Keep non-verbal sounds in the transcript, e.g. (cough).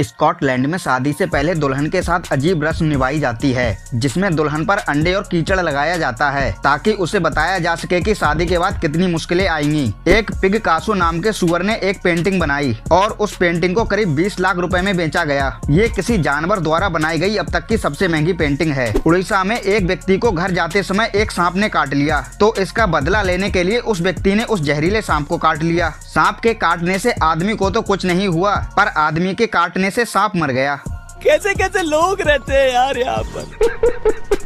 Scotland में शादी से पहले दुल्हन के साथ अजीब रस्म निभाई जाती है, जिसमें दुल्हन पर अंडे और कीचड़ लगाया जाता है, ताकि उसे बताया जा सके कि शादी के बाद कितनी मुश्किलें आएँगी। एक पिग कासो नाम के सुअर ने एक पेंटिंग बनाई, और उस पेंटिंग को करीब 20 लाख रुपए में बेचा गया। ये किसी जानवर द्वारा बनाई गई अब तक की सबसे महँगी पेंटिंग है। उड़ीसा में एक व्यक्ति को घर जाते समय एक सांप ने काट लिया तो इसका बदला लेने के लिए उस व्यक्ति ने उस जहरीले सांप को काट लिया। सांप के काटने से आदमी को तो कुछ नहीं हुआ, पर आदमी के काटने से सांप मर गया। कैसे कैसे लोग रहते हैं यार यहाँ पर? (laughs)